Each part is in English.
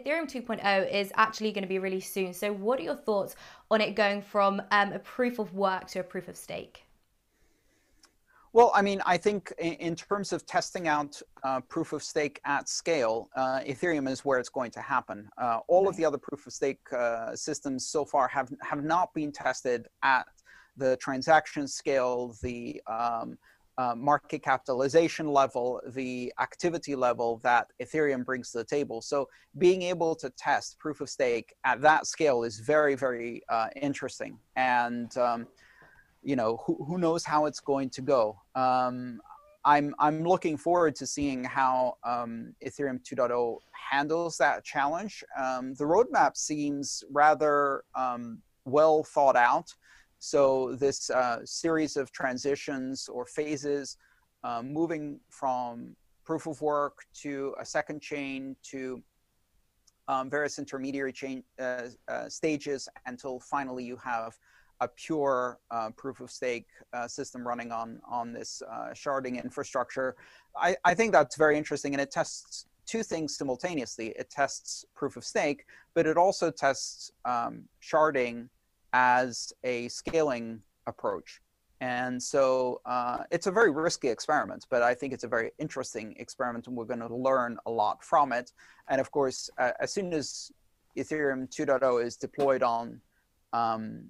Ethereum 2.0 is actually going to be released soon. So, what are your thoughts on it going from um, a proof of work to a proof of stake? Well, I mean, I think in, terms of testing out uh, proof of stake at scale, uh, Ethereum is where it's going to happen. Uh, all of the other proof of stake uh, systems so far have have not been tested at the transaction scale, the um, uh, market capitalization level, the activity level that Ethereum brings to the table. So being able to test proof of stake at that scale is very, very uh, interesting. And um, you know, who, who knows how it's going to go. Um, I'm, I'm looking forward to seeing how um, Ethereum 2.0 handles that challenge. Um, the roadmap seems rather um, well thought out. So this uh, series of transitions or phases, uh, moving from proof of work to a second chain to um, various intermediary chain uh, uh stages until finally you have a pure uh, proof of stake uh, system running on on this uh, sharding infrastructure. I, I think that's very interesting, and it tests two things simultaneously. It tests proof of stake, but it also tests um, sharding as a scaling approach. And so uh, it's a very risky experiment, but I think it's a very interesting experiment, and we're going to learn a lot from it. And of course, uh, as soon as Ethereum 2.0 is deployed on um,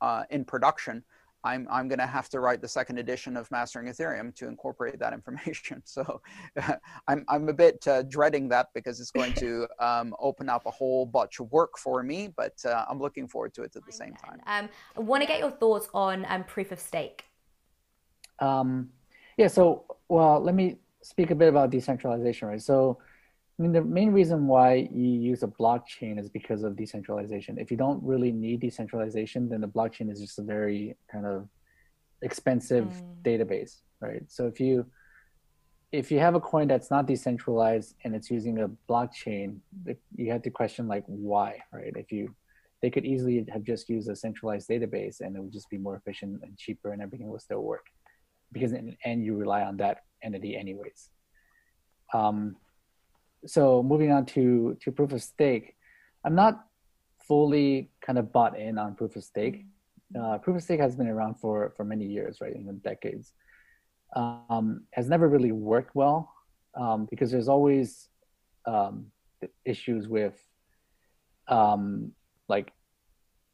uh, in production, I'm, I'm going to have to write the second edition of Mastering Ethereum to incorporate that information. So I'm, I'm a bit uh, dreading that because it's going to um, open up a whole bunch of work for me, but uh, I'm looking forward to it at the same time. Um, I want to get your thoughts on um, proof of stake. Um, yeah, so, well, let me speak a bit about decentralization, right? So I mean, the main reason why you use a blockchain is because of decentralization. If you don't really need decentralization, then the blockchain is just a very kind of expensive mm. database, right? So if you if you have a coin that's not decentralized and it's using a blockchain, you have to question like why, right? If you they could easily have just used a centralized database and it would just be more efficient and cheaper and everything would still work because in the end you rely on that entity anyways. Um, so moving on to to proof of stake, I'm not fully kind of bought in on proof of stake. Uh, proof of stake has been around for for many years, right, the decades. Um, has never really worked well um, because there's always um, issues with um, like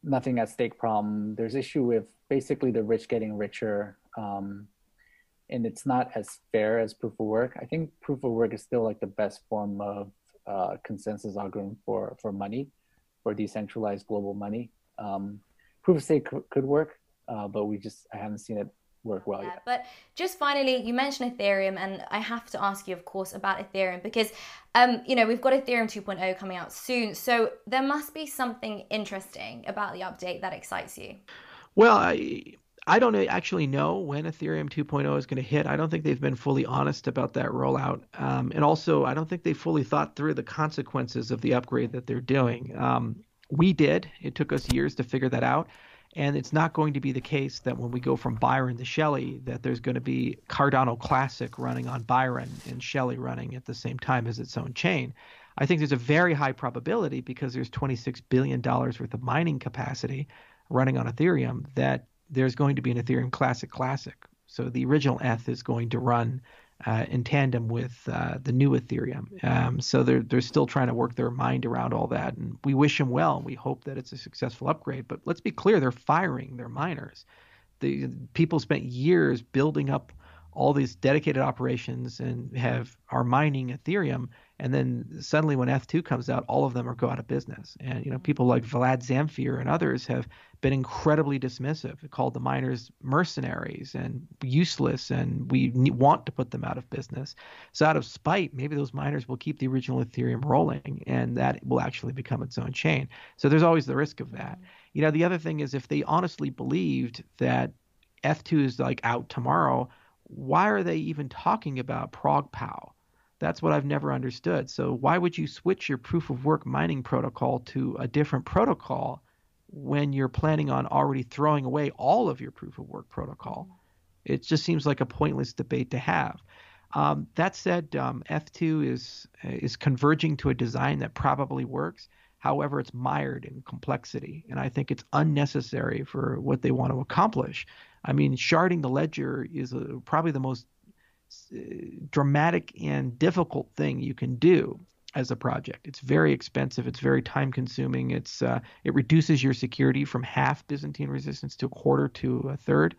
nothing at stake problem. There's issue with basically the rich getting richer. Um, and it's not as fair as proof of work. I think proof of work is still like the best form of uh, consensus algorithm for for money, for decentralized global money. Um, proof of stake could work, uh, but we just I haven't seen it work well yeah, yet. But just finally, you mentioned Ethereum, and I have to ask you, of course, about Ethereum because, um, you know, we've got Ethereum 2.0 coming out soon, so there must be something interesting about the update that excites you. Well, I I don't actually know when Ethereum 2.0 is going to hit. I don't think they've been fully honest about that rollout. Um, and also, I don't think they fully thought through the consequences of the upgrade that they're doing. Um, we did. It took us years to figure that out. And it's not going to be the case that when we go from Byron to Shelley, that there's going to be Cardano Classic running on Byron and Shelley running at the same time as its own chain. I think there's a very high probability because there's $26 billion worth of mining capacity running on Ethereum that there's going to be an Ethereum Classic Classic. So the original ETH is going to run uh, in tandem with uh, the new Ethereum. Um, so they're they're still trying to work their mind around all that, and we wish them well. We hope that it's a successful upgrade. But let's be clear, they're firing their miners. The people spent years building up all these dedicated operations and have are mining Ethereum and then suddenly when Eth2 comes out, all of them are go out of business. And you know, people like Vlad Zamfir and others have been incredibly dismissive, called the miners mercenaries and useless, and we want to put them out of business. So out of spite, maybe those miners will keep the original Ethereum rolling, and that will actually become its own chain. So there's always the risk of that. You know, the other thing is if they honestly believed that Eth2 is like out tomorrow, why are they even talking about ProgPow? That's what I've never understood. So why would you switch your proof of work mining protocol to a different protocol when you're planning on already throwing away all of your proof of work protocol? It just seems like a pointless debate to have. Um, that said, um, Eth2 is is converging to a design that probably works. However, it's mired in complexity, and I think it's unnecessary for what they want to accomplish. I mean, sharding the ledger is a, probably the most uh, dramatic and difficult thing you can do as a project. It's very expensive. It's very time consuming. It's uh, it reduces your security from half Byzantine resistance to a quarter to a third,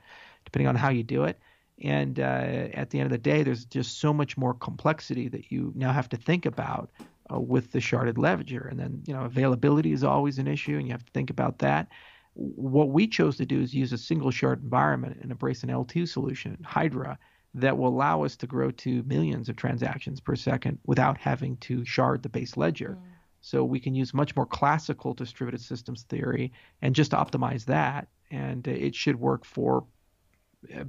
depending on how you do it. And uh, at the end of the day, there's just so much more complexity that you now have to think about uh, with the sharded ledger. And then you know availability is always an issue, and you have to think about that. What we chose to do is use a single shard environment and embrace an L2 solution, Hydra, that will allow us to grow to millions of transactions per second without having to shard the base ledger. Mm. So we can use much more classical distributed systems theory and just optimize that, and it should work for uh,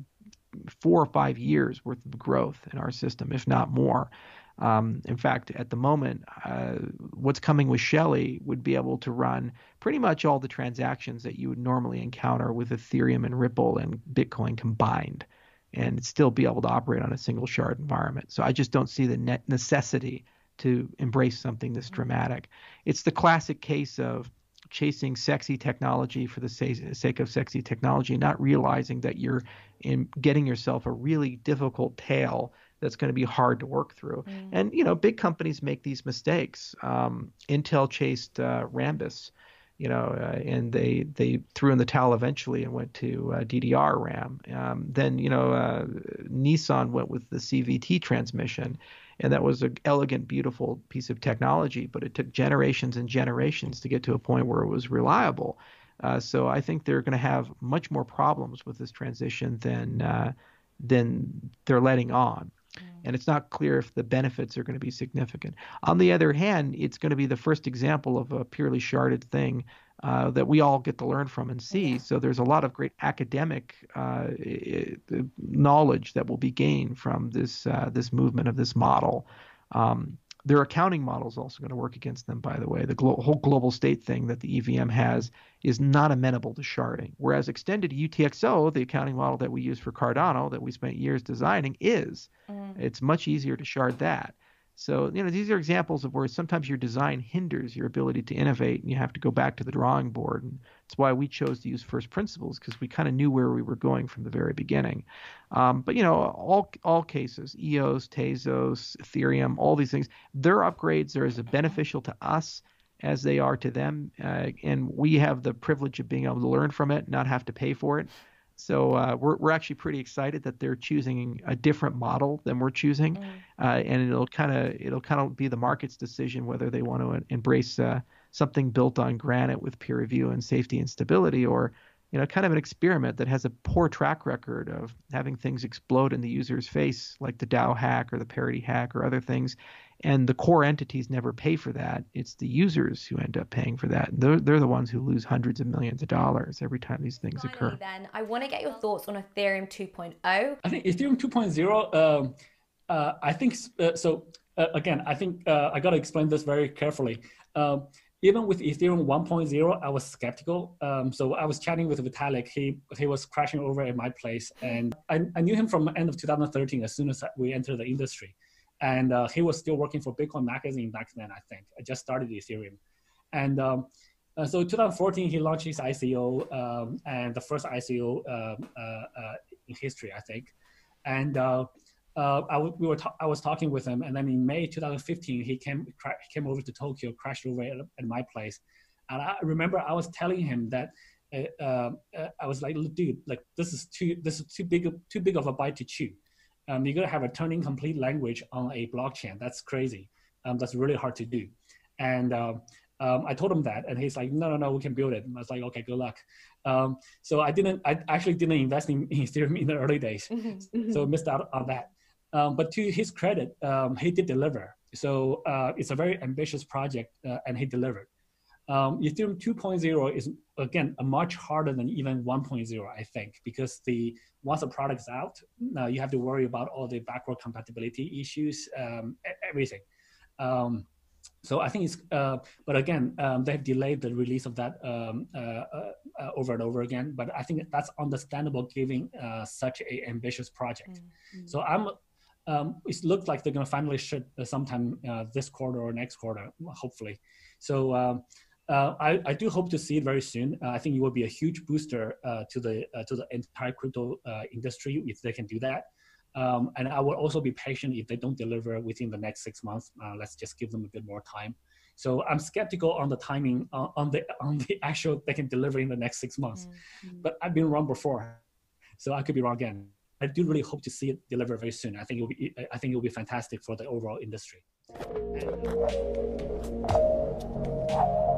four or five years worth of growth in our system, if not more. Um, in fact, at the moment, uh, what's coming with Shelley would be able to run pretty much all the transactions that you would normally encounter with Ethereum and Ripple and Bitcoin combined and still be able to operate on a single shard environment. So I just don't see the necessity to embrace something this dramatic. It's the classic case of chasing sexy technology for the sake of sexy technology, not realizing that you're in getting yourself a really difficult tail that's going to be hard to work through. Mm. And you know, big companies make these mistakes. Um, Intel chased uh, Rambus you know, uh, and they they threw in the towel eventually and went to uh, DDR RAM. Um, then you know, uh, Nissan went with the CVT transmission, and that was an elegant, beautiful piece of technology. But it took generations and generations to get to a point where it was reliable. Uh, so I think they're going to have much more problems with this transition than uh, than they're letting on. Mm. And it's not clear if the benefits are going to be significant. On the other hand, it's going to be the first example of a purely sharded thing uh, that we all get to learn from and see. Yeah. So there's a lot of great academic uh, knowledge that will be gained from this uh, this movement of this model. Um, their accounting model is also going to work against them, by the way. The glo- whole global state thing that the EVM has is not amenable to sharding. Whereas extended UTXO, the accounting model that we use for Cardano, that we spent years designing, is. Mm. It's much easier to shard that. So, you know, these are examples of where sometimes your design hinders your ability to innovate and you have to go back to the drawing board. And it's why we chose to use first principles because we kind of knew where we were going from the very beginning. Um, but, you know, all, all cases, EOS, Tezos, Ethereum, all these things, their upgrades are as beneficial to us as they are to them. Uh, and we have the privilege of being able to learn from it, not have to pay for it. So uh, we're we're actually pretty excited that they're choosing a different model than we're choosing, mm. uh, and it'll kind of it'll kind of be the market's decision whether they want to embrace uh, something built on granite with peer review and safety and stability, or you know, kind of an experiment that has a poor track record of having things explode in the user's face, like the DAO hack or the parity hack or other things, and the core entities never pay for that. It's the users who end up paying for that. They're, they're the ones who lose hundreds of millions of dollars every time these things Finally, occur. Then I want to get your thoughts on Ethereum 2.0. I think Ethereum 2.0. Um, uh, I think uh, so. Uh, again, I think uh, I got to explain this very carefully. Um, even with Ethereum 1.0, I was skeptical. Um, so I was chatting with Vitalik. He he was crashing over at my place, and I, I knew him from the end of 2013. As soon as we entered the industry, and uh, he was still working for Bitcoin Magazine back then. I think I just started Ethereum, and um, uh, so 2014 he launched his ICO um, and the first ICO um, uh, uh, in history, I think. And uh, uh, I, we were ta- I was talking with him, and then in May 2015 he came cra- came over to Tokyo, crashed over at, at, my place, and I remember I was telling him that. I was like, dude, like this is too this is too big too big of a bite to chew um, you're gonna have a Turing complete language on a blockchain. That's crazy. Um, that's really hard to do. And uh, um, I told him that, and he's like, no, no, no, we can build it. And I was like, okay, good luck. Um, so I didn't, I actually didn't invest in, in Ethereum in the early days, mm-hmm. so missed out on that. Um, but to his credit, um, he did deliver. So uh, it's a very ambitious project, uh, and he delivered. Um, Ethereum 2.0 is again much harder than even 1.0, I think, because the once the product's out, now you have to worry about all the backward compatibility issues, um, everything. Um, so I think it's, uh, but again, um, they've delayed the release of that um, uh, uh, uh, over and over again. But I think that's understandable given uh, such a ambitious project. Mm-hmm. So I'm um, it looks like they're going to finally ship sometime uh, this quarter or next quarter, hopefully. So um, uh, I, I, do hope to see it very soon. Uh, I think it will be a huge booster uh, to the uh, to the entire crypto uh, industry if they can do that. Um, and I will also be patient if they don't deliver within the next six months. let's just give them a bit more time. So I'm skeptical on the timing on the on the actual they can deliver in the next six months. Mm-hmm. But I've been wrong before, so I could be wrong again. I do really hope to see it deliver very soon. I think it will be I think it will be fantastic for the overall industry. And,